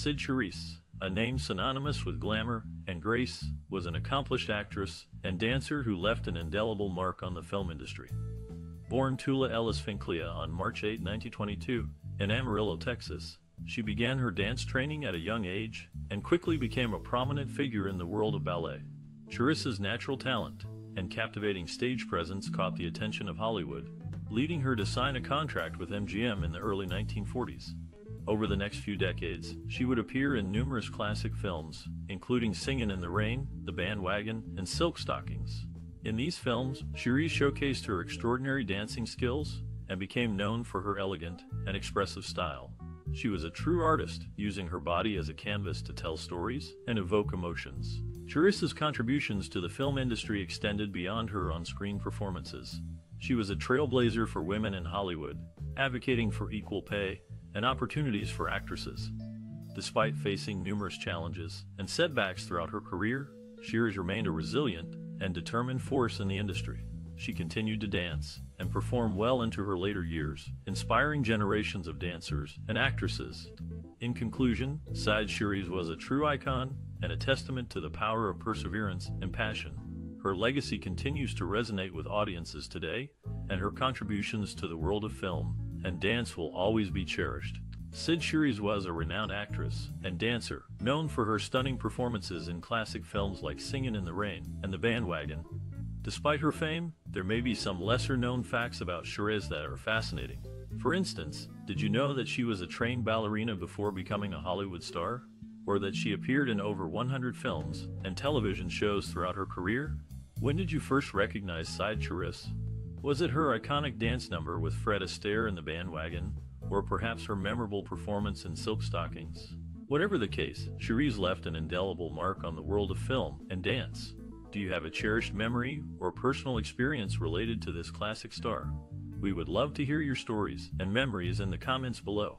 Cyd Charisse, a name synonymous with glamour and grace, was an accomplished actress and dancer who left an indelible mark on the film industry. Born Tula Ellice Finklea on March 8, 1922, in Amarillo, Texas, she began her dance training at a young age and quickly became a prominent figure in the world of ballet. Charisse's natural talent and captivating stage presence caught the attention of Hollywood, leading her to sign a contract with MGM in the early 1940s. Over the next few decades, she would appear in numerous classic films, including Singin' in the Rain, The Bandwagon, and Silk Stockings. In these films, Charisse showcased her extraordinary dancing skills and became known for her elegant and expressive style. She was a true artist, using her body as a canvas to tell stories and evoke emotions. Charisse's contributions to the film industry extended beyond her on-screen performances. She was a trailblazer for women in Hollywood, advocating for equal pay and opportunities for actresses. Despite facing numerous challenges and setbacks throughout her career, Charisse remained a resilient and determined force in the industry. She continued to dance and perform well into her later years, inspiring generations of dancers and actresses. In conclusion, Cyd Charisse was a true icon and a testament to the power of perseverance and passion. Her legacy continues to resonate with audiences today, and her contributions to the world of film and dance will always be cherished. Cyd Charisse was a renowned actress and dancer, known for her stunning performances in classic films like Singin' in the Rain and The Bandwagon. Despite her fame, there may be some lesser-known facts about Charisse that are fascinating. For instance, did you know that she was a trained ballerina before becoming a Hollywood star? Or that she appeared in over 100 films and television shows throughout her career? When did you first recognize Cyd Charisse? Was it her iconic dance number with Fred Astaire in the bandwagon, or perhaps her memorable performance in Silk Stockings? Whatever the case, Charisse left an indelible mark on the world of film and dance. Do you have a cherished memory or personal experience related to this classic star? We would love to hear your stories and memories in the comments below.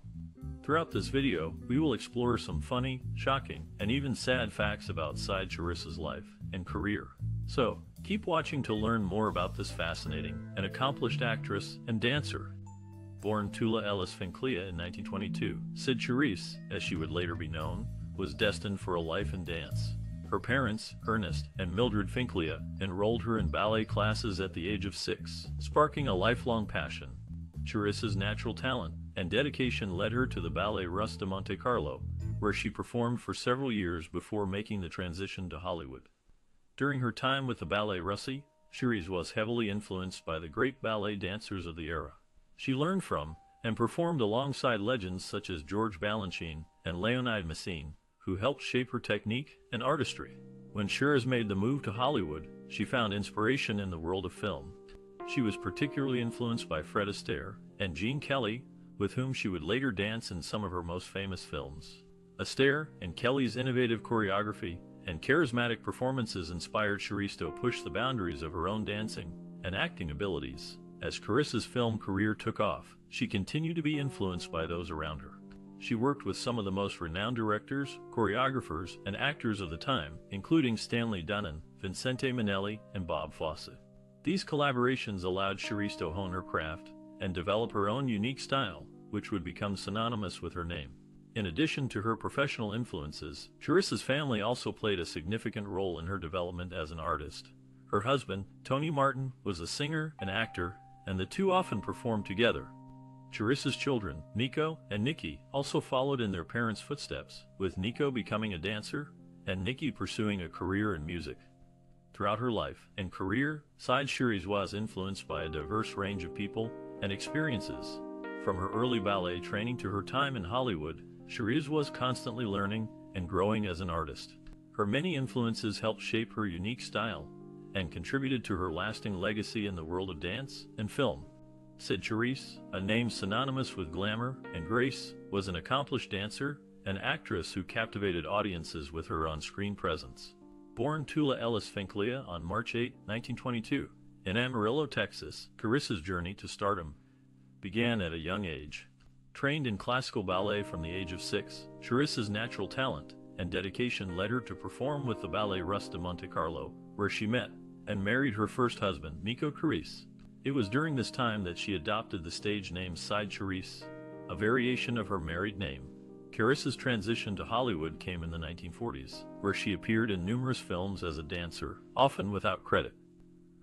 Throughout this video, we will explore some funny, shocking, and even sad facts about Cyd Charisse's life and career. So, Keep watching to learn more about this fascinating and accomplished actress and dancer. Born Tula Ellice Finklea in 1922, Cyd Charisse, as she would later be known, was destined for a life in dance. Her parents, Ernest and Mildred Finklea, enrolled her in ballet classes at the age of six, sparking a lifelong passion. Charisse's natural talent and dedication led her to the Ballet Russe de Monte Carlo, where she performed for several years before making the transition to Hollywood. During her time with the Ballet Russe, Charisse was heavily influenced by the great ballet dancers of the era. She learned from and performed alongside legends such as George Balanchine and Leonide Massine, who helped shape her technique and artistry. When Charisse made the move to Hollywood, she found inspiration in the world of film. She was particularly influenced by Fred Astaire and Gene Kelly, with whom she would later dance in some of her most famous films. Astaire and Kelly's innovative choreography and charismatic performances inspired Charisse to push the boundaries of her own dancing and acting abilities. As Charisse's film career took off, she continued to be influenced by those around her. She worked with some of the most renowned directors, choreographers, and actors of the time, including Stanley Donen, Vincente Minnelli, and Bob Fosse. These collaborations allowed Charisse to hone her craft and develop her own unique style, which would become synonymous with her name. In addition to her professional influences, Charisse's family also played a significant role in her development as an artist. Her husband, Tony Martin, was a singer and actor, and the two often performed together. Charisse's children, Nico and Nikki, also followed in their parents' footsteps, with Nico becoming a dancer and Nikki pursuing a career in music. Throughout her life and career, Cyd Charisse was influenced by a diverse range of people and experiences. From her early ballet training to her time in Hollywood, Charisse was constantly learning and growing as an artist. Her many influences helped shape her unique style and contributed to her lasting legacy in the world of dance and film. Cyd Charisse, a name synonymous with glamour and grace, was an accomplished dancer and actress who captivated audiences with her on-screen presence. Born Tula Ellice Finklea on March 8, 1922, in Amarillo, Texas, Charisse's journey to stardom began at a young age. Trained in classical ballet from the age of six, Charisse's natural talent and dedication led her to perform with the Ballet Russe de Monte Carlo, where she met and married her first husband, Miko Charisse. It was during this time that she adopted the stage name Cyd Charisse, a variation of her married name. Charisse's transition to Hollywood came in the 1940s, where she appeared in numerous films as a dancer, often without credit.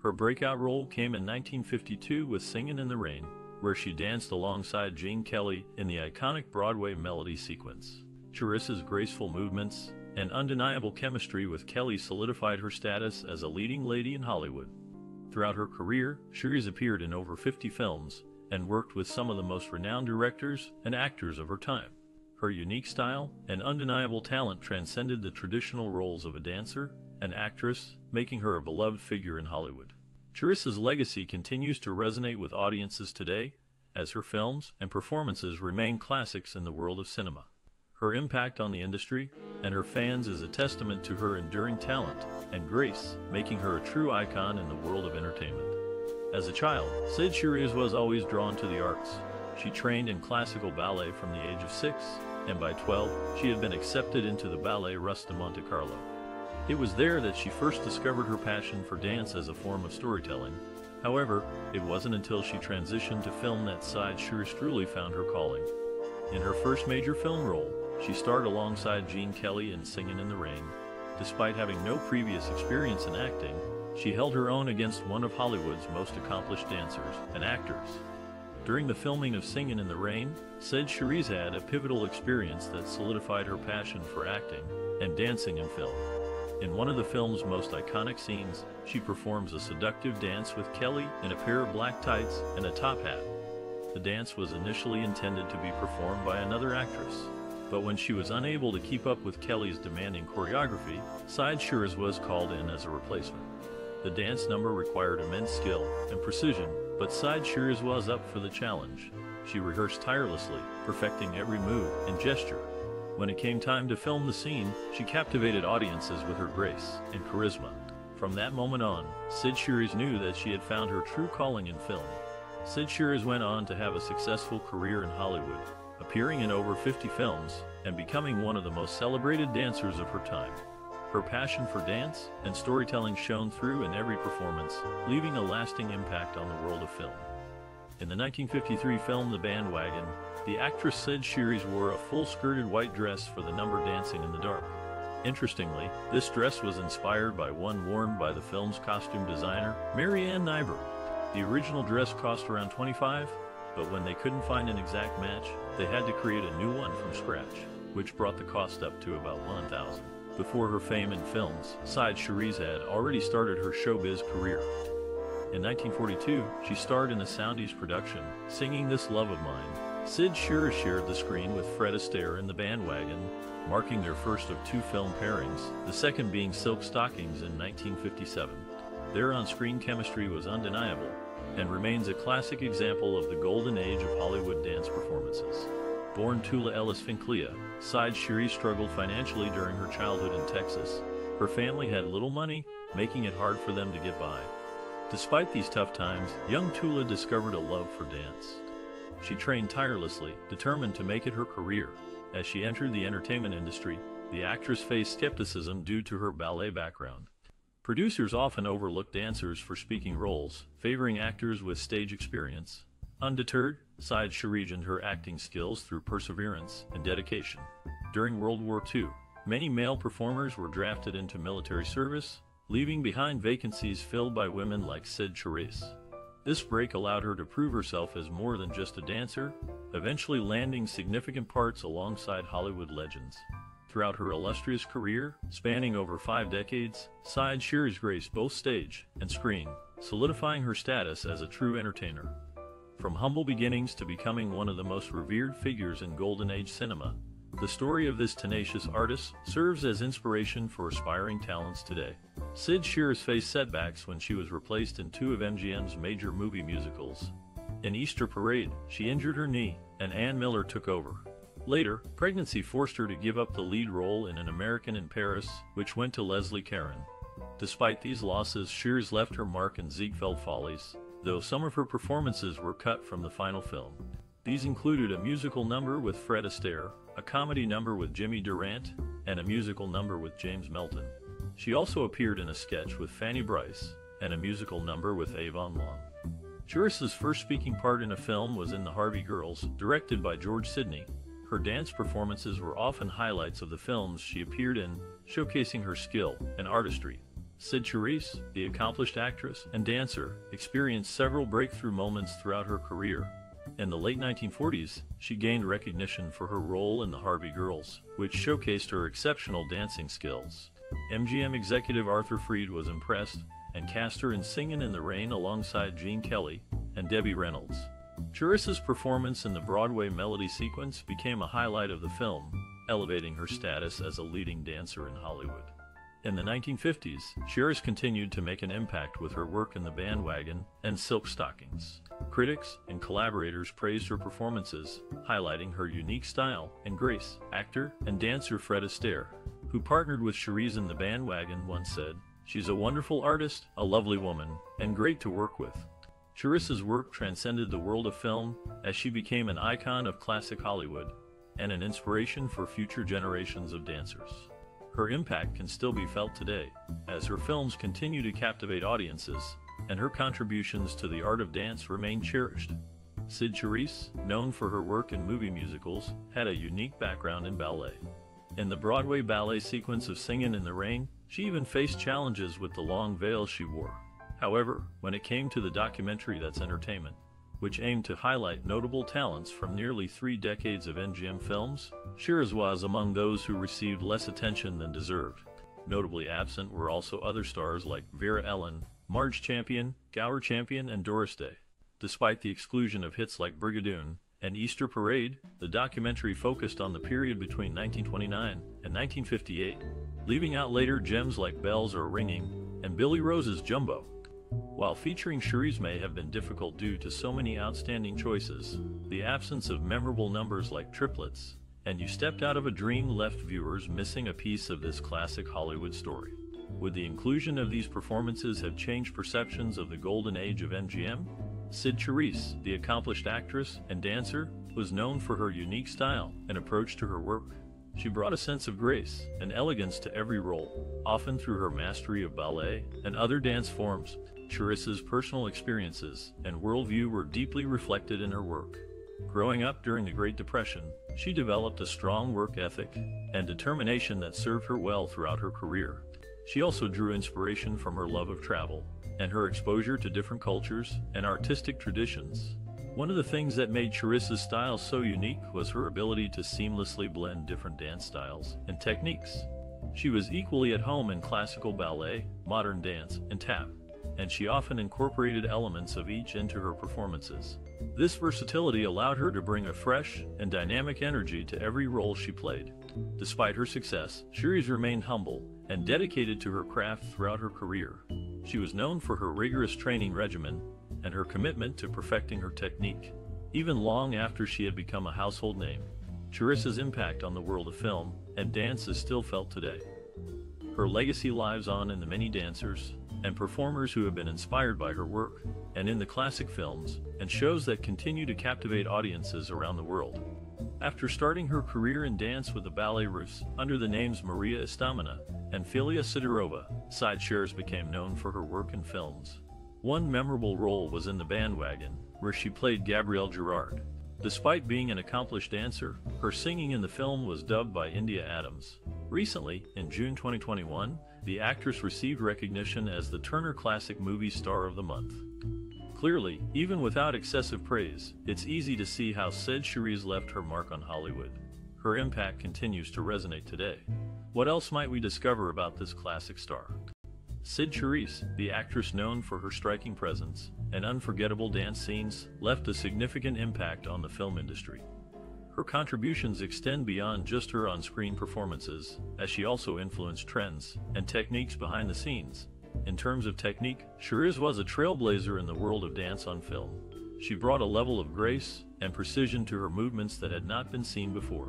Her breakout role came in 1952 with Singin' in the Rain, where she danced alongside Gene Kelly in the iconic Broadway melody sequence. Charisse's graceful movements and undeniable chemistry with Kelly solidified her status as a leading lady in Hollywood. Throughout her career, Charisse appeared in over 50 films and worked with some of the most renowned directors and actors of her time. Her unique style and undeniable talent transcended the traditional roles of a dancer and actress, making her a beloved figure in Hollywood. Charisse's legacy continues to resonate with audiences today, as her films and performances remain classics in the world of cinema. Her impact on the industry and her fans is a testament to her enduring talent and grace, making her a true icon in the world of entertainment. As a child, Cyd Charisse was always drawn to the arts. She trained in classical ballet from the age of six, and by 12, she had been accepted into the Ballet Russe de Monte Carlo. It was there that she first discovered her passion for dance as a form of storytelling. However, it wasn't until she transitioned to film that Cyd Charisse truly found her calling. In her first major film role, she starred alongside Gene Kelly in Singin' in the Rain. Despite having no previous experience in acting, she held her own against one of Hollywood's most accomplished dancers and actors. During the filming of Singin' in the Rain, Cyd Charisse had a pivotal experience that solidified her passion for acting and dancing in film. In one of the film's most iconic scenes, she performs a seductive dance with Kelly in a pair of black tights and a top hat. The dance was initially intended to be performed by another actress, but when she was unable to keep up with Kelly's demanding choreography, Cyd Charisse was called in as a replacement. The dance number required immense skill and precision, but Cyd Charisse was up for the challenge. She rehearsed tirelessly, perfecting every move and gesture when it came time to film the scene, she captivated audiences with her grace and charisma. From that moment on, Cyd Charisse knew that she had found her true calling in film. Cyd Charisse went on to have a successful career in Hollywood, appearing in over 50 films and becoming one of the most celebrated dancers of her time. Her passion for dance and storytelling shone through in every performance, leaving a lasting impact on the world of film. In the 1953 film The Bandwagon, the actress Cyd Charisse wore a full-skirted white dress for the number Dancing in the Dark. Interestingly, this dress was inspired by one worn by the film's costume designer, Mary Ann Nyberg. The original dress cost around 25, but when they couldn't find an exact match, they had to create a new one from scratch, which brought the cost up to about 1000 Before her fame in films, Cyd Charisse had already started her showbiz career. In 1942, she starred in a Soundies production, Singing This Love of Mine. Cyd Charisse shared the screen with Fred Astaire in The Bandwagon, marking their first of two film pairings, the second being Silk Stockings in 1957. Their on-screen chemistry was undeniable, and remains a classic example of the golden age of Hollywood dance performances. Born Tula Ellice Finklea, Cyd Charisse struggled financially during her childhood in Texas. Her family had little money, making it hard for them to get by. Despite these tough times, young Tula discovered a love for dance. She trained tirelessly, determined to make it her career. As she entered the entertainment industry, the actress faced skepticism due to her ballet background. Producers often overlooked dancers for speaking roles, favoring actors with stage experience. Undeterred, Cyd Charisse her acting skills through perseverance and dedication. During World War II, many male performers were drafted into military service, leaving behind vacancies filled by women like Cyd Charisse. This break allowed her to prove herself as more than just a dancer, eventually landing significant parts alongside Hollywood legends. Throughout her illustrious career, spanning over five decades, Cyd Charisse graced both stage and screen, solidifying her status as a true entertainer. From humble beginnings to becoming one of the most revered figures in Golden Age cinema, the story of this tenacious artist serves as inspiration for aspiring talents today. Cyd Charisse faced setbacks when she was replaced in two of MGM's major movie musicals. In Easter Parade, she injured her knee, and Ann Miller took over. Later, pregnancy forced her to give up the lead role in An American in Paris, which went to Leslie Caron. Despite these losses, Charisse left her mark in Ziegfeld Follies, though some of her performances were cut from the final film. These included a musical number with Fred Astaire, a comedy number with Jimmy Durante, and a musical number with James Melton. She also appeared in a sketch with Fanny Brice and a musical number with Avon Long. Charisse's first speaking part in a film was in The Harvey Girls, directed by George Sidney, Her dance performances were often highlights of the films she appeared in, showcasing her skill and artistry. Cyd Charisse, the accomplished actress and dancer, experienced several breakthrough moments throughout her career. In the late 1940s, she gained recognition for her role in the Harvey Girls, which showcased her exceptional dancing skills. MGM executive Arthur Freed was impressed and cast her in Singin' in the Rain alongside Gene Kelly and Debbie Reynolds. Charisse's performance in the Broadway melody sequence became a highlight of the film, elevating her status as a leading dancer in Hollywood. In the 1950s, Charisse continued to make an impact with her work in The Bandwagon and Silk Stockings. Critics and collaborators praised her performances, highlighting her unique style and grace. Actor and dancer Fred Astaire, who partnered with Charisse in The Bandwagon, once said, She's a wonderful artist, a lovely woman, and great to work with. Charisse's work transcended the world of film as she became an icon of classic Hollywood and an inspiration for future generations of dancers. Her impact can still be felt today, as her films continue to captivate audiences, and her contributions to the art of dance remain cherished. Cyd Charisse, known for her work in movie musicals, had a unique background in ballet. In the Broadway ballet sequence of Singin' in the Rain, she even faced challenges with the long veil she wore. However, when it came to the documentary That's Entertainment, which aimed to highlight notable talents from nearly three decades of MGM films, Charisse was among those who received less attention than deserved. Notably absent were also other stars like Vera Ellen, Marge Champion, Gower Champion, and Doris Day. Despite the exclusion of hits like Brigadoon and Easter Parade, the documentary focused on the period between 1929 and 1958, leaving out later gems like Bells Are Ringing and Billy Rose's Jumbo. While featuring Charisse may have been difficult due to so many outstanding choices, the absence of memorable numbers like triplets, and You Stepped Out of a Dream left viewers missing a piece of this classic Hollywood story. Would the inclusion of these performances have changed perceptions of the golden age of MGM? Cyd Charisse, the accomplished actress and dancer, was known for her unique style and approach to her work. She brought a sense of grace and elegance to every role, often through her mastery of ballet and other dance forms. Charisse's personal experiences and worldview were deeply reflected in her work. Growing up during the Great Depression, she developed a strong work ethic and determination that served her well throughout her career. She also drew inspiration from her love of travel and her exposure to different cultures and artistic traditions. One of the things that made Charisse's style so unique was her ability to seamlessly blend different dance styles and techniques. She was equally at home in classical ballet, modern dance, and tap and she often incorporated elements of each into her performances. This versatility allowed her to bring a fresh and dynamic energy to every role she played. Despite her success, Charisse remained humble and dedicated to her craft throughout her career. She was known for her rigorous training regimen and her commitment to perfecting her technique. Even long after she had become a household name, Charisse's impact on the world of film and dance is still felt today. Her legacy lives on in the many dancers, and performers who have been inspired by her work, and in the classic films and shows that continue to captivate audiences around the world. After starting her career in dance with the Ballet Russes under the names Maria Istomina and Filia Sidorova, Charisse became known for her work in films. One memorable role was in The Bandwagon, where she played Gabrielle Gerard. Despite being an accomplished dancer, her singing in the film was dubbed by India Adams. Recently, in June 2021, the actress received recognition as the Turner Classic Movie Star of the Month. Clearly, even without excessive praise, it's easy to see how Cyd Charisse left her mark on Hollywood. Her impact continues to resonate today. What else might we discover about this classic star? Cyd Charisse, the actress known for her striking presence and unforgettable dance scenes, left a significant impact on the film industry. Her contributions extend beyond just her on-screen performances, as she also influenced trends and techniques behind the scenes. In terms of technique, Charisse was a trailblazer in the world of dance on film. She brought a level of grace and precision to her movements that had not been seen before.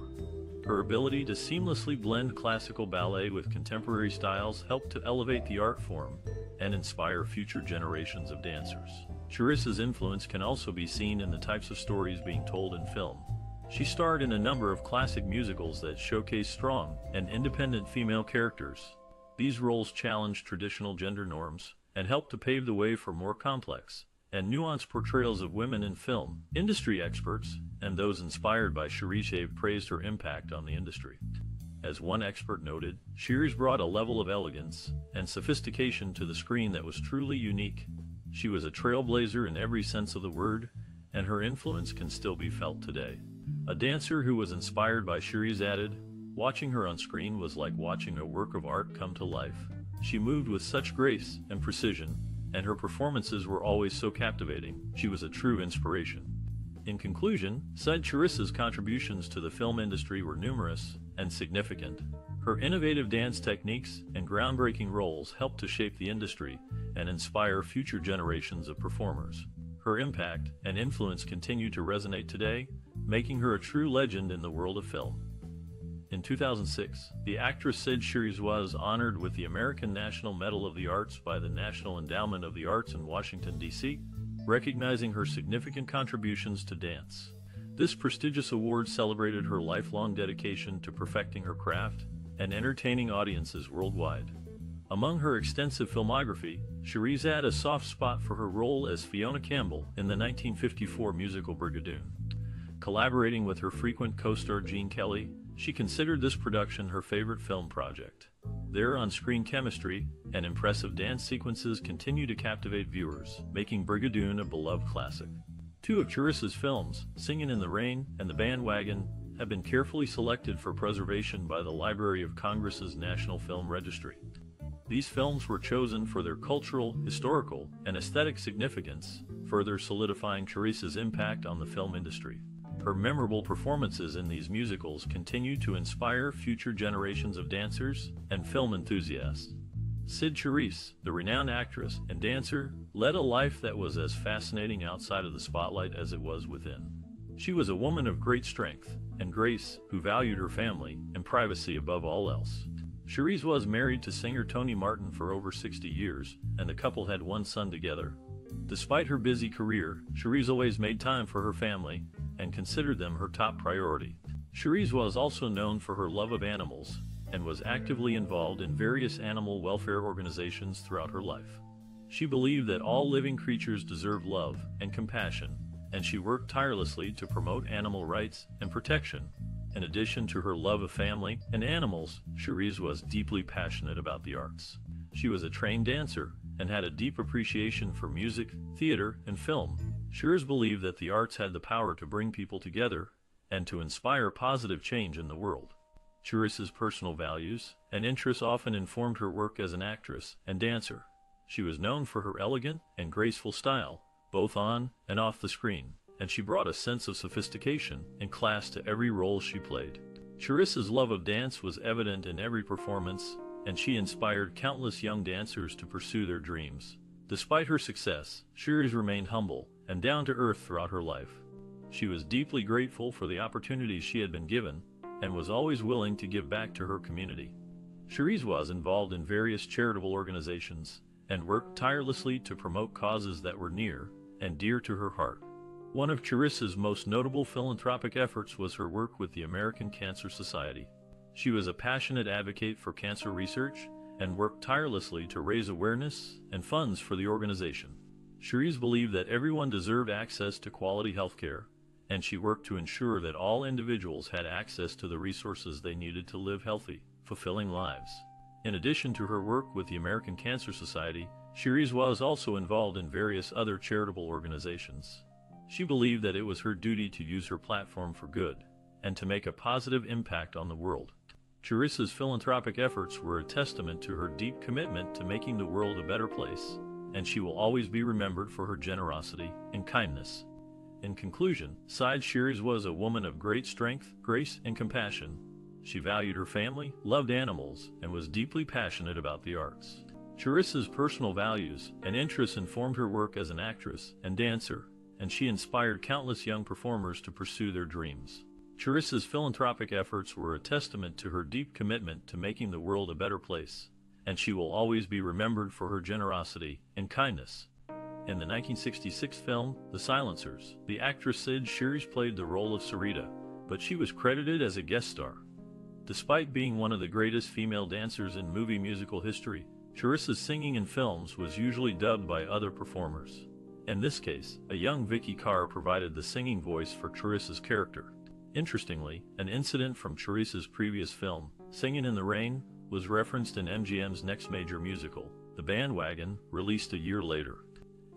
Her ability to seamlessly blend classical ballet with contemporary styles helped to elevate the art form and inspire future generations of dancers. Charisse's influence can also be seen in the types of stories being told in film. She starred in a number of classic musicals that showcase strong and independent female characters. These roles challenged traditional gender norms and helped to pave the way for more complex and nuanced portrayals of women in film. Industry experts and those inspired by Charisse have praised her impact on the industry. As one expert noted, Charisse brought a level of elegance and sophistication to the screen that was truly unique. She was a trailblazer in every sense of the word, and her influence can still be felt today. A dancer who was inspired by Charisse added, Watching her on screen was like watching a work of art come to life. She moved with such grace and precision, and her performances were always so captivating. She was a true inspiration. In conclusion, Cyd Charisse's contributions to the film industry were numerous and significant. Her innovative dance techniques and groundbreaking roles helped to shape the industry and inspire future generations of performers. Her impact and influence continue to resonate today, making her a true legend in the world of film. In 2006, the actress Cyd Charisse was honored with the American National Medal of the Arts by the National Endowment of the Arts in Washington, D.C., recognizing her significant contributions to dance. This prestigious award celebrated her lifelong dedication to perfecting her craft and entertaining audiences worldwide. Among her extensive filmography, Charisse had a soft spot for her role as Fiona Campbell in the 1954 musical Brigadoon. Collaborating with her frequent co-star Gene Kelly, she considered this production her favorite film project. Their on-screen chemistry and impressive dance sequences continue to captivate viewers, making Brigadoon a beloved classic. Two of Charisse's films, Singin' in the Rain and The Bandwagon, have been carefully selected for preservation by the Library of Congress's National Film Registry. These films were chosen for their cultural, historical, and aesthetic significance, further solidifying Charisse's impact on the film industry. Her memorable performances in these musicals continue to inspire future generations of dancers and film enthusiasts. Cyd Charisse, the renowned actress and dancer, led a life that was as fascinating outside of the spotlight as it was within. She was a woman of great strength and grace who valued her family and privacy above all else. Charisse was married to singer Tony Martin for over 60 years, and the couple had one son together. Despite her busy career, Charisse always made time for her family and considered them her top priority. Charisse was also known for her love of animals and was actively involved in various animal welfare organizations throughout her life. She believed that all living creatures deserve love and compassion, and she worked tirelessly to promote animal rights and protection. In addition to her love of family and animals, Charisse was deeply passionate about the arts. She was a trained dancer and had a deep appreciation for music, theater, and film, Charisse believed that the arts had the power to bring people together and to inspire positive change in the world. Charisse's personal values and interests often informed her work as an actress and dancer. She was known for her elegant and graceful style, both on and off the screen, and she brought a sense of sophistication and class to every role she played. Charisse's love of dance was evident in every performance, and she inspired countless young dancers to pursue their dreams. Despite her success, Charisse remained humble and down to earth throughout her life. She was deeply grateful for the opportunities she had been given and was always willing to give back to her community. Charisse was involved in various charitable organizations and worked tirelessly to promote causes that were near and dear to her heart. One of Charisse's most notable philanthropic efforts was her work with the American Cancer Society. She was a passionate advocate for cancer research and worked tirelessly to raise awareness and funds for the organization. Charisse believed that everyone deserved access to quality health care, and she worked to ensure that all individuals had access to the resources they needed to live healthy, fulfilling lives. In addition to her work with the American Cancer Society, Charisse was also involved in various other charitable organizations. She believed that it was her duty to use her platform for good and to make a positive impact on the world. Charisse's philanthropic efforts were a testament to her deep commitment to making the world a better place and she will always be remembered for her generosity and kindness. In conclusion, Cyd Charisse was a woman of great strength, grace, and compassion. She valued her family, loved animals, and was deeply passionate about the arts. Charisse's personal values and interests informed her work as an actress and dancer, and she inspired countless young performers to pursue their dreams. Charisse's philanthropic efforts were a testament to her deep commitment to making the world a better place and she will always be remembered for her generosity and kindness. In the 1966 film, The Silencers, the actress Cyd Charisse played the role of Sarita, but she was credited as a guest star. Despite being one of the greatest female dancers in movie musical history, Charisse's singing in films was usually dubbed by other performers. In this case, a young Vikki Carr provided the singing voice for Charisse's character. Interestingly, an incident from Charisse's previous film, Singing in the Rain, was referenced in MGM's next major musical, The Bandwagon, released a year later.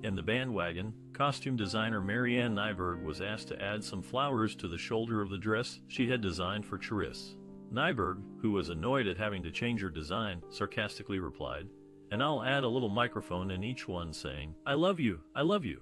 In The Bandwagon, costume designer Mary Ann Nyberg was asked to add some flowers to the shoulder of the dress she had designed for Charisse. Nyberg, who was annoyed at having to change her design, sarcastically replied, and I'll add a little microphone in each one saying, I love you, I love you.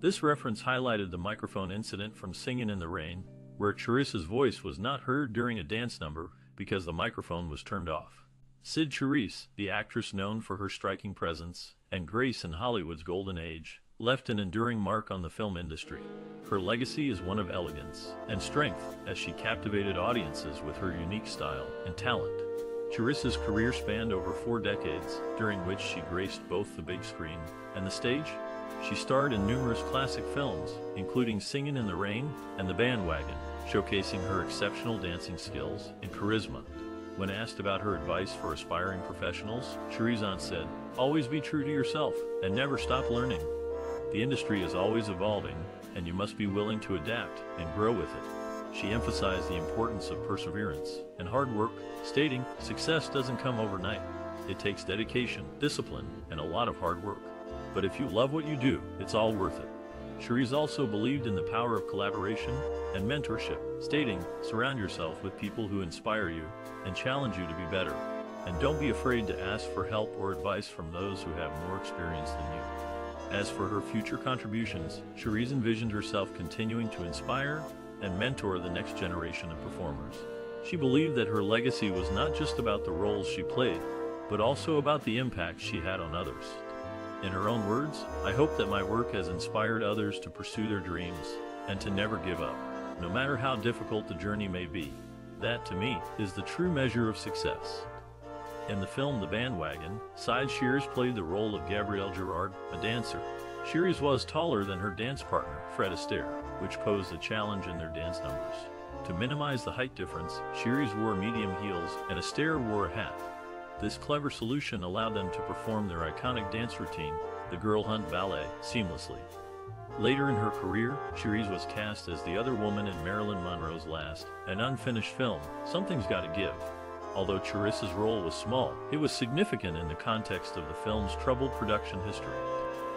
This reference highlighted the microphone incident from Singing in the Rain, where Charisse's voice was not heard during a dance number because the microphone was turned off. Cyd Charisse, the actress known for her striking presence and grace in Hollywood's golden age, left an enduring mark on the film industry. Her legacy is one of elegance and strength as she captivated audiences with her unique style and talent. Charisse's career spanned over four decades, during which she graced both the big screen and the stage. She starred in numerous classic films, including Singing in the Rain and The Bandwagon, showcasing her exceptional dancing skills and charisma. When asked about her advice for aspiring professionals, Charizon said, Always be true to yourself and never stop learning. The industry is always evolving, and you must be willing to adapt and grow with it. She emphasized the importance of perseverance and hard work, stating, Success doesn't come overnight. It takes dedication, discipline, and a lot of hard work. But if you love what you do, it's all worth it. Charisse also believed in the power of collaboration and mentorship, stating, surround yourself with people who inspire you and challenge you to be better. And don't be afraid to ask for help or advice from those who have more experience than you. As for her future contributions, Charisse envisioned herself continuing to inspire and mentor the next generation of performers. She believed that her legacy was not just about the roles she played, but also about the impact she had on others. In her own words, I hope that my work has inspired others to pursue their dreams and to never give up, no matter how difficult the journey may be. That, to me, is the true measure of success. In the film The Bandwagon, Cyd Charisse played the role of Gabrielle Gerard, a dancer. Charisse was taller than her dance partner, Fred Astaire, which posed a challenge in their dance numbers. To minimize the height difference, Charisse wore medium heels and Astaire wore a hat. This clever solution allowed them to perform their iconic dance routine, the Girl Hunt Ballet, seamlessly. Later in her career, Charisse was cast as the other woman in Marilyn Monroe's last, an unfinished film, Something's Gotta Give. Although Charisse's role was small, it was significant in the context of the film's troubled production history.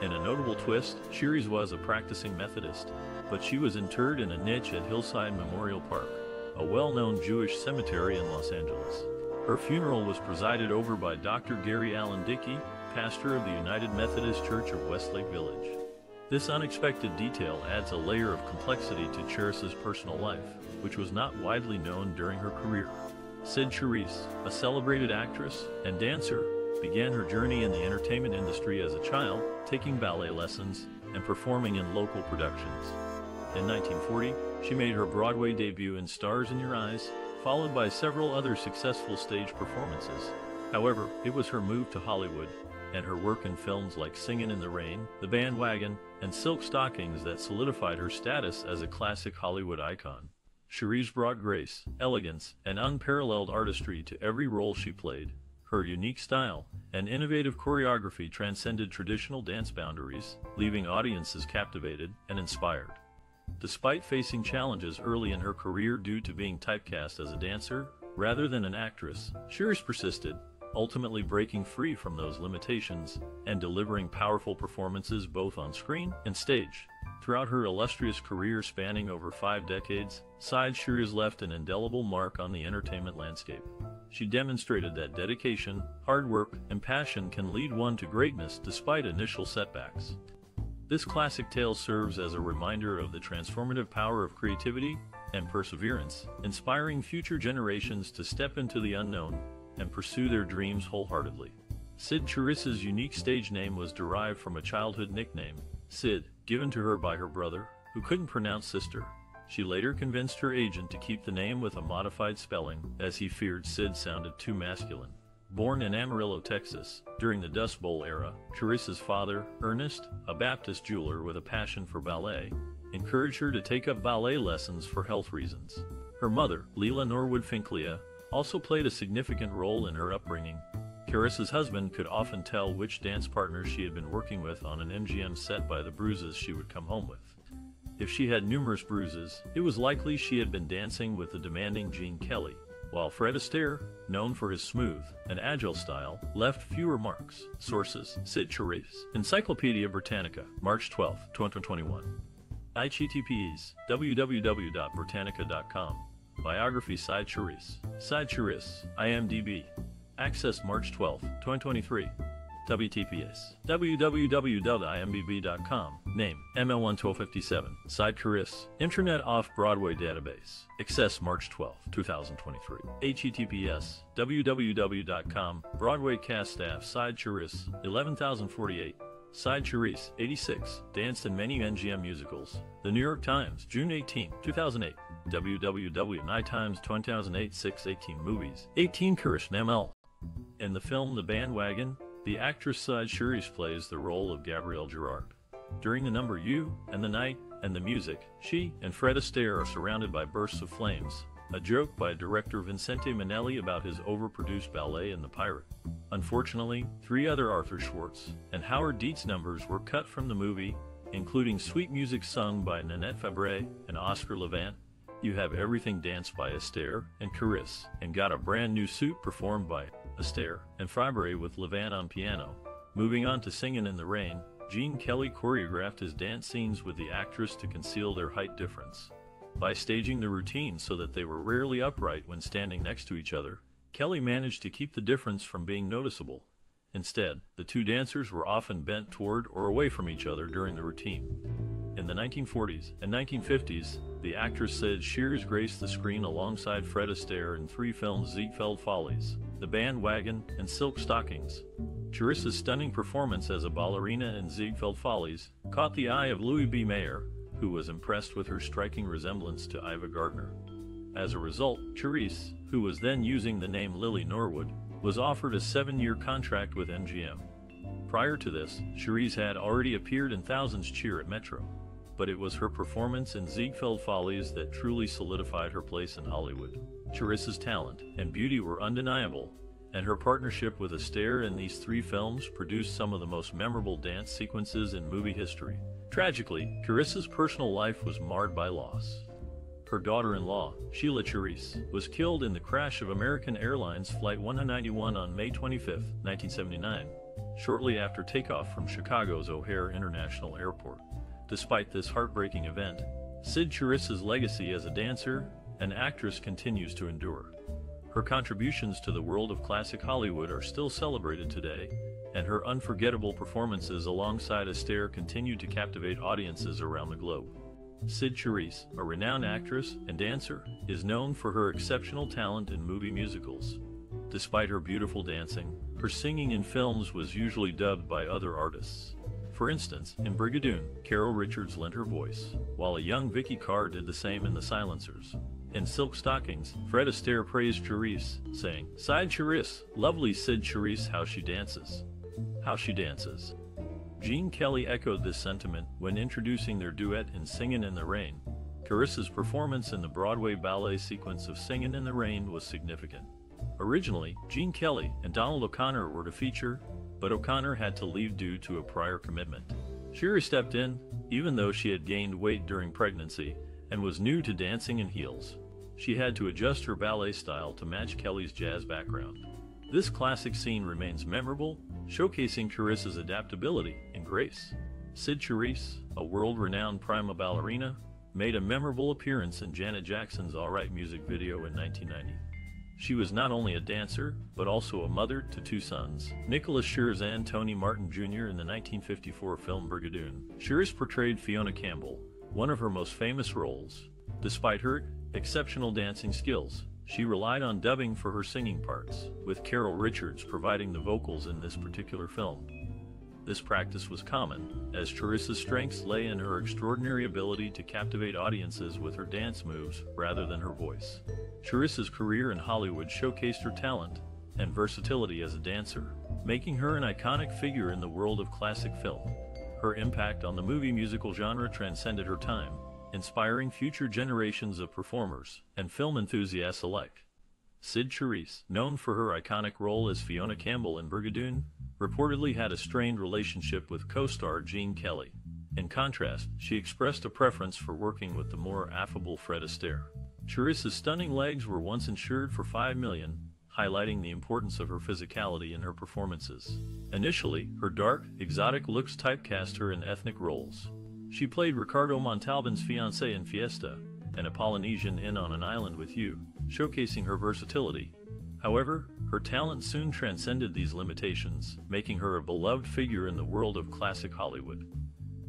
In a notable twist, Charisse was a practicing Methodist, but she was interred in a niche at Hillside Memorial Park, a well-known Jewish cemetery in Los Angeles. Her funeral was presided over by Dr. Gary Allen Dickey, pastor of the United Methodist Church of Westlake Village. This unexpected detail adds a layer of complexity to Charisse's personal life, which was not widely known during her career. Cyd Charisse, a celebrated actress and dancer, began her journey in the entertainment industry as a child, taking ballet lessons and performing in local productions. In 1940, she made her Broadway debut in Stars in Your Eyes followed by several other successful stage performances. However, it was her move to Hollywood and her work in films like Singin' in the Rain, The Bandwagon, and Silk Stockings that solidified her status as a classic Hollywood icon. Charisse brought grace, elegance, and unparalleled artistry to every role she played. Her unique style and innovative choreography transcended traditional dance boundaries, leaving audiences captivated and inspired. Despite facing challenges early in her career due to being typecast as a dancer rather than an actress, Charisse persisted, ultimately breaking free from those limitations and delivering powerful performances both on screen and stage. Throughout her illustrious career spanning over five decades, Cyd Charisse left an indelible mark on the entertainment landscape. She demonstrated that dedication, hard work, and passion can lead one to greatness despite initial setbacks. This classic tale serves as a reminder of the transformative power of creativity and perseverance, inspiring future generations to step into the unknown and pursue their dreams wholeheartedly. Cyd Charisse's unique stage name was derived from a childhood nickname, Sid, given to her by her brother, who couldn't pronounce sister. She later convinced her agent to keep the name with a modified spelling, as he feared Sid sounded too masculine. Born in Amarillo, Texas, during the Dust Bowl era, Charisse's father, Ernest, a Baptist jeweler with a passion for ballet, encouraged her to take up ballet lessons for health reasons. Her mother, Leila Norwood Finklea, also played a significant role in her upbringing, Charisse's husband could often tell which dance partner she had been working with on an MGM set by the bruises she would come home with. If she had numerous bruises, it was likely she had been dancing with the demanding Gene Kelly, while Fred Astaire, known for his smooth and agile style, left fewer marks. Sources Cyd Charisse, Encyclopedia Britannica, March 12, 2021. https www.britannica.com. Biography Cyd Charisse. Cyd Charisse, IMDb. Access March 12, 2023. WTPS. www.imdb.com. Name ML11257. Cyd Charisse. Internet Off-Broadway Database. Access March 12, 2023. https www.com. Broadway cast staff Cyd Charisse. 11048. Cyd Charisse, 86, danced in many MGM musicals. The New York Times, June 18, 2008. www. Night Times 2008 618 Movies. 18 Kirsten ML. In the film The Bandwagon, the actress Cyd Charisse plays the role of Gabrielle Gerard. During the number You and the Night and the Music, she and Fred Astaire are surrounded by bursts of flames, a joke by director Vincente Minnelli about his overproduced ballet in The Pirate. Unfortunately, three other Arthur Schwartz and Howard Dietz numbers were cut from the movie, including sweet music sung by Nanette Fabray and Oscar Levant. You have everything danced by Astaire and Charisse, and got a brand new suit performed by Astaire, and Fabray with Levant on piano. Moving on to Singin' in the Rain, Gene Kelly choreographed his dance scenes with the actress to conceal their height difference. By staging the routine so that they were rarely upright when standing next to each other, Kelly managed to keep the difference from being noticeable. Instead, the two dancers were often bent toward or away from each other during the routine. In the 1940s and 1950s, the actress Cyd Charisse graced the screen alongside Fred Astaire in three films Ziegfeld Follies, The Bandwagon, and Silk Stockings. Charisse's stunning performance as a ballerina in Ziegfeld Follies caught the eye of Louis B. Mayer, who was impressed with her striking resemblance to Ava Gardner. As a result, Charisse, who was then using the name Lily Norwood, was offered a seven-year contract with MGM. Prior to this, Charisse had already appeared in Thousands Cheer at Metro, but it was her performance in Ziegfeld Follies that truly solidified her place in Hollywood. Charisse's talent and beauty were undeniable, and her partnership with Astaire in these three films produced some of the most memorable dance sequences in movie history. Tragically, Charisse's personal life was marred by loss. Her daughter-in-law, Sheila Charisse, was killed in the crash of American Airlines Flight 191 on May 25, 1979, shortly after takeoff from Chicago's O'Hare International Airport. Despite this heartbreaking event, Cyd Charisse's legacy as a dancer and actress continues to endure. Her contributions to the world of classic Hollywood are still celebrated today, and her unforgettable performances alongside Astaire continue to captivate audiences around the globe. Cyd Charisse, a renowned actress and dancer, is known for her exceptional talent in movie musicals. Despite her beautiful dancing, her singing in films was usually dubbed by other artists. For instance, in Brigadoon, Carol Richards lent her voice, while a young Vikki Carr did the same in The Silencers. In Silk Stockings, Fred Astaire praised Charisse, saying, Cyd Charisse, lovely Cyd Charisse how she dances. How she dances. Gene Kelly echoed this sentiment when introducing their duet in Singin' in the Rain. Charisse's performance in the Broadway ballet sequence of Singin' in the Rain was significant. Originally, Gene Kelly and Donald O'Connor were to feature, but O'Connor had to leave due to a prior commitment. Shiri stepped in, even though she had gained weight during pregnancy and was new to dancing in heels. She had to adjust her ballet style to match Kelly's jazz background. This classic scene remains memorable, showcasing Charisse's adaptability and grace. Cyd Charisse, a world-renowned prima ballerina, made a memorable appearance in Janet Jackson's Alright music video in 1990. She was not only a dancer, but also a mother to two sons, Nicholas Charisse and Tony Martin Jr. in the 1954 film Brigadoon. Charisse portrayed Fiona Campbell, one of her most famous roles. Despite her exceptional dancing skills. She relied on dubbing for her singing parts, with Carol Richards providing the vocals in this particular film. This practice was common, as Charisse's strengths lay in her extraordinary ability to captivate audiences with her dance moves rather than her voice. Charisse's career in Hollywood showcased her talent and versatility as a dancer, making her an iconic figure in the world of classic film. Her impact on the movie musical genre transcended her time, inspiring future generations of performers and film enthusiasts alike. Cyd Charisse, known for her iconic role as Fiona Campbell in Brigadoon, reportedly had a strained relationship with co-star Gene Kelly. In contrast, she expressed a preference for working with the more affable Fred Astaire. Charisse's stunning legs were once insured for 5 million, highlighting the importance of her physicality in her performances. Initially, her dark, exotic looks typecast her in ethnic roles. She played Ricardo Montalban's fiancée in Fiesta, and a Polynesian in On an Island with You, showcasing her versatility. However, her talent soon transcended these limitations, making her a beloved figure in the world of classic Hollywood.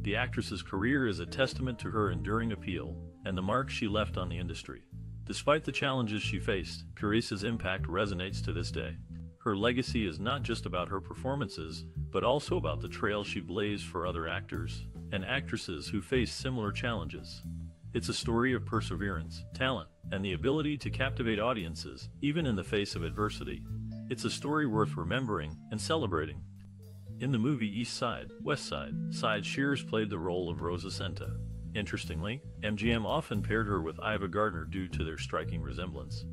The actress's career is a testament to her enduring appeal and the mark she left on the industry. Despite the challenges she faced, Charisse's impact resonates to this day. Her legacy is not just about her performances, but also about the trail she blazed for other actors and actresses who faced similar challenges. It's a story of perseverance, talent, and the ability to captivate audiences, even in the face of adversity. It's a story worth remembering and celebrating. In the movie East Side, West Side, Cyd Charisse played the role of Rosa Senta. Interestingly, MGM often paired her with Ava Gardner due to their striking resemblance.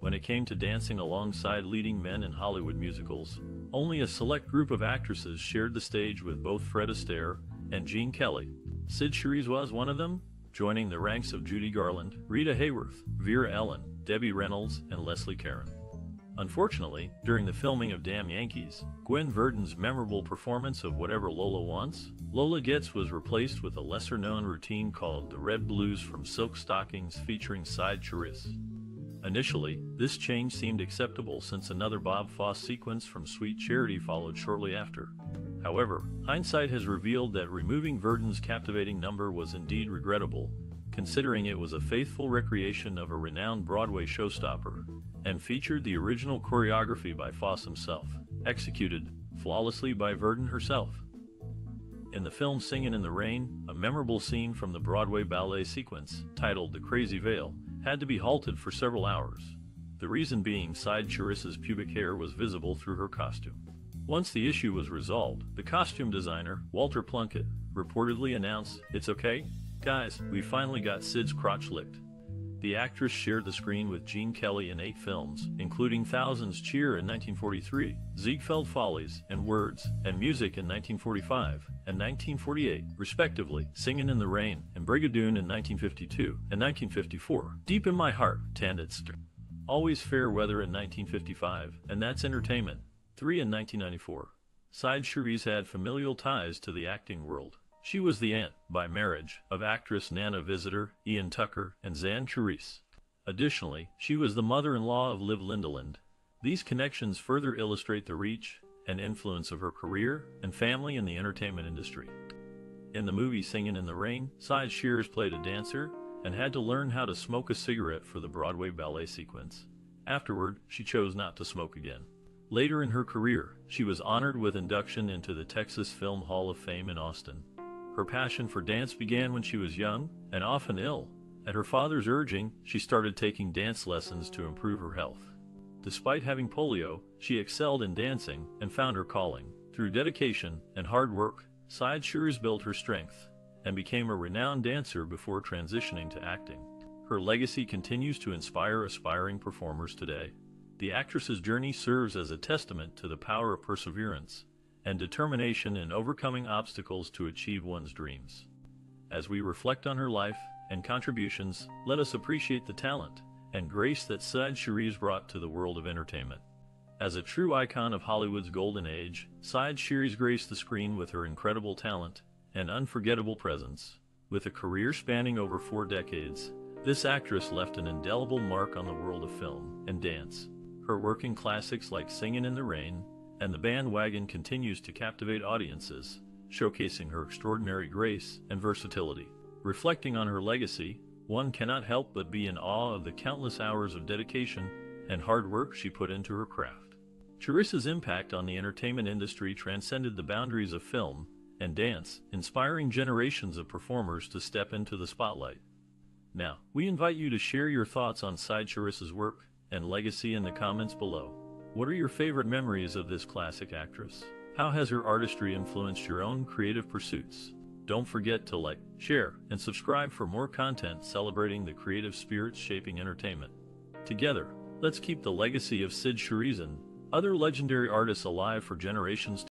When it came to dancing alongside leading men in Hollywood musicals, only a select group of actresses shared the stage with both Fred Astaire and Gene Kelly. Cyd Charisse was one of them, joining the ranks of Judy Garland, Rita Hayworth, Vera Ellen, Debbie Reynolds, and Leslie Caron. Unfortunately, during the filming of Damn Yankees, Gwen Verdon's memorable performance of Whatever Lola Wants, Lola Gets was replaced with a lesser-known routine called The Red Blues from Silk Stockings featuring Cyd Charisse. Initially, this change seemed acceptable since another Bob Fosse sequence from Sweet Charity followed shortly after. However, hindsight has revealed that removing Verdon's captivating number was indeed regrettable, considering it was a faithful recreation of a renowned Broadway showstopper, and featured the original choreography by Fosse himself, executed flawlessly by Verdon herself. In the film Singin' in the Rain, a memorable scene from the Broadway ballet sequence, titled The Crazy Veil, had to be halted for several hours. The reason being Cyd Charisse's pubic hair was visible through her costume. Once the issue was resolved, the costume designer, Walter Plunkett, reportedly announced, It's okay, guys, we finally got Cyd's crotch licked. The actress shared the screen with Gene Kelly in eight films, including Thousands Cheer in 1943, Ziegfeld Follies, and Words, and Music in 1945 and 1948, respectively, Singin' in the Rain and Brigadoon in 1952 and 1954, Deep in My Heart, Tandetster. Always Fair Weather in 1955, and That's Entertainment, 3 in 1994. Cyd Charisse had familial ties to the acting world. She was the aunt, by marriage, of actress Nana Visitor, Ian Tucker, and Zan Charisse. Additionally, she was the mother-in-law of Liv Lindeland. These connections further illustrate the reach and influence of her career and family in the entertainment industry. In the movie Singing in the Rain, Cyd Charisse played a dancer and had to learn how to smoke a cigarette for the Broadway ballet sequence. Afterward, she chose not to smoke again. Later in her career, she was honored with induction into the Texas Film Hall of Fame in Austin. Her passion for dance began when she was young and often ill. At her father's urging, she started taking dance lessons to improve her health. Despite having polio, she excelled in dancing and found her calling. Through dedication and hard work, Charisse built her strength and became a renowned dancer before transitioning to acting. Her legacy continues to inspire aspiring performers today. The actress's journey serves as a testament to the power of perseverance and determination in overcoming obstacles to achieve one's dreams. As we reflect on her life and contributions, let us appreciate the talent and grace that Cyd Charisse brought to the world of entertainment. As a true icon of Hollywood's golden age, Cyd Charisse graced the screen with her incredible talent and unforgettable presence. With a career spanning over four decades, this actress left an indelible mark on the world of film and dance. Her work in classics like Singin' in the Rain and The Bandwagon continues to captivate audiences, showcasing her extraordinary grace and versatility. Reflecting on her legacy, one cannot help but be in awe of the countless hours of dedication and hard work she put into her craft. Charisse's impact on the entertainment industry transcended the boundaries of film and dance, inspiring generations of performers to step into the spotlight. Now, we invite you to share your thoughts on Cyd Charisse's work and legacy in the comments below. What are your favorite memories of this classic actress? How has her artistry influenced your own creative pursuits? Don't forget to like, share, and subscribe for more content celebrating the creative spirits shaping entertainment. Together, Let's keep the legacy of Cyd Charisse and, other legendary artists alive for generations